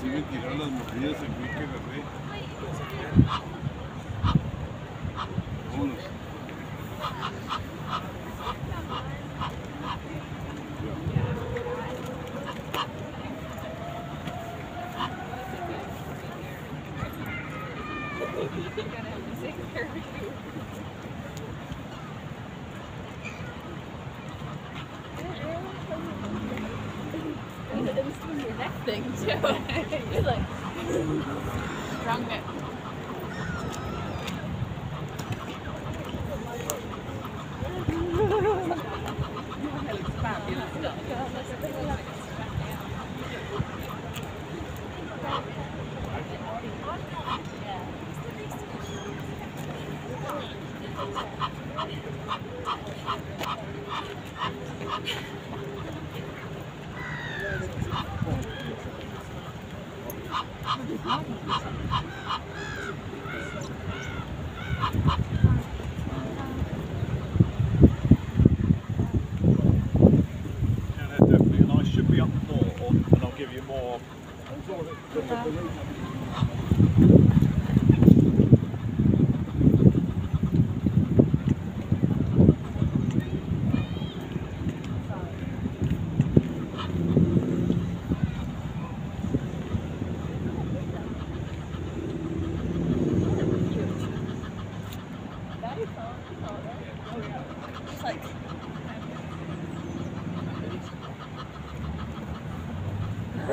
sigue tirar las morrillas en mi que agarré. Vámonos. You're gonna have to take you. Strong neck. Yeah, they're definitely, and I should be up more, and give you more.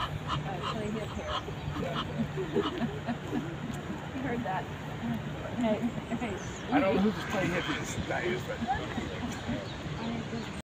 uh, hair. you heard that. I don't know who this play hip is. That is, but.